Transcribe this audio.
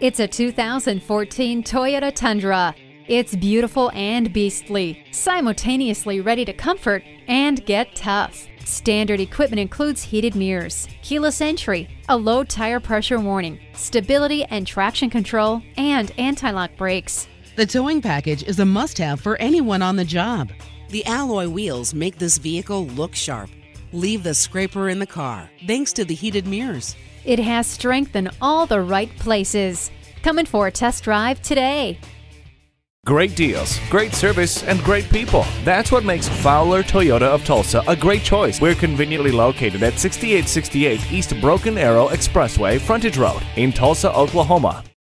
It's a 2014 Toyota Tundra. It's beautiful and beastly, simultaneously ready to comfort and get tough. Standard equipment includes heated mirrors, keyless entry, a low tire pressure warning, stability and traction control, and anti lock brakes. The towing package is a must have for anyone on the job. The alloy wheels make this vehicle look sharp. Leave the scraper in the car thanks to the heated mirrors. It has strength in all the right places. Come in for a test drive today. Great deals, great service, and great people. That's what makes Fowler Toyota of Tulsa a great choice. We're conveniently located at 6868 East Broken Arrow Expressway, Frontage Road, in Tulsa, Oklahoma.